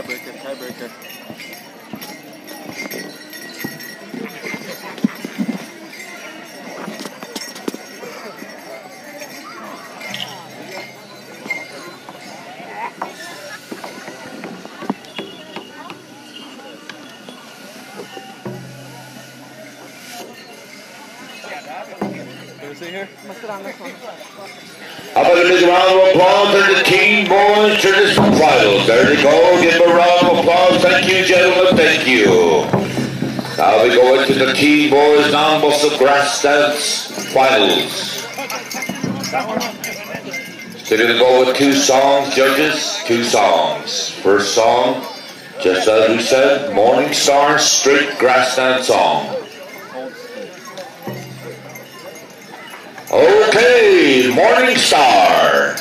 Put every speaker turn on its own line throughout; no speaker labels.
tiebreaker, tiebreaker. We see here?
How about a round of applause for the Teen Boys Traditional Finals? There they go. Give them a round of applause. Thank you, gentlemen. Thank you. Now we go into the Teen Boys Non-Muscle Grass Dance Finals. So they're going to go with two songs, judges. Two songs. First song, just as we said, Morning Star Straight Grass Dance Song. Okay, Morning Star.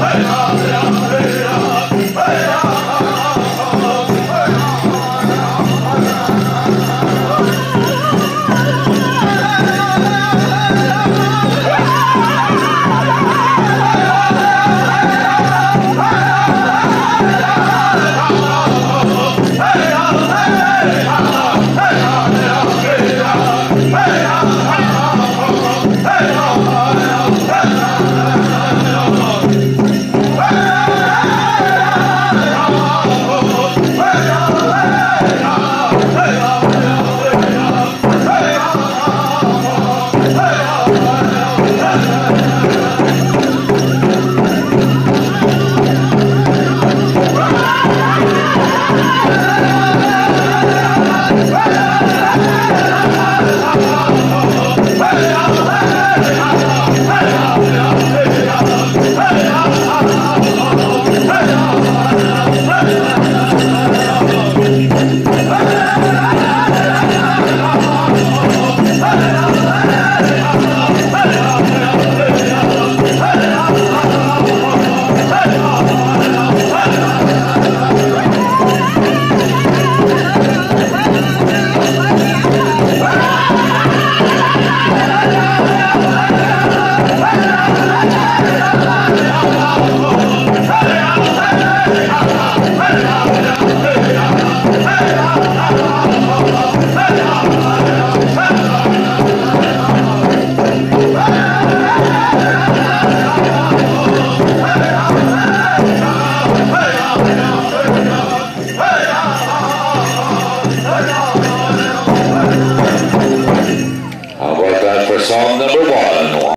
快点啊